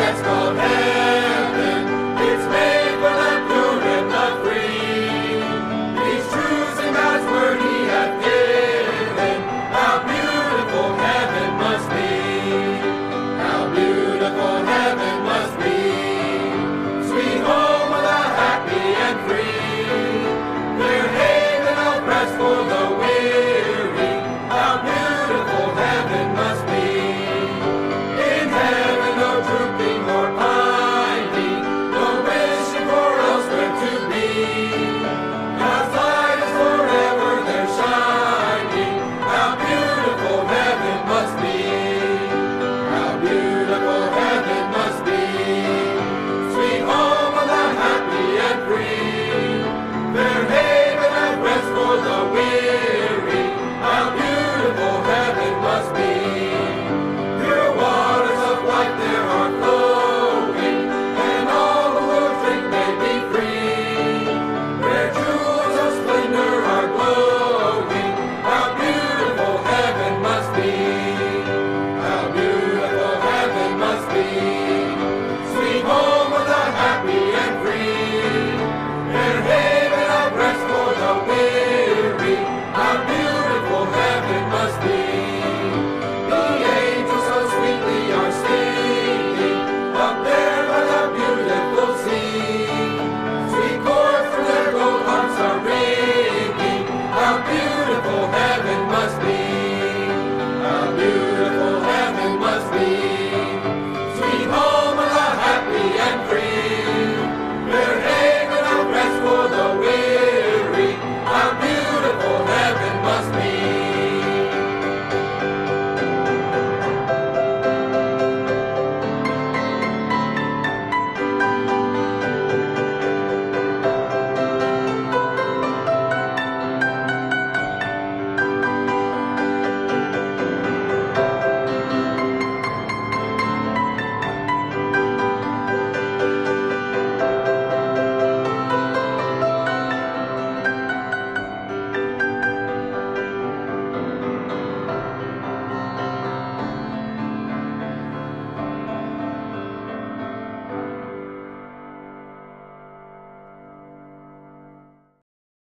Let's go!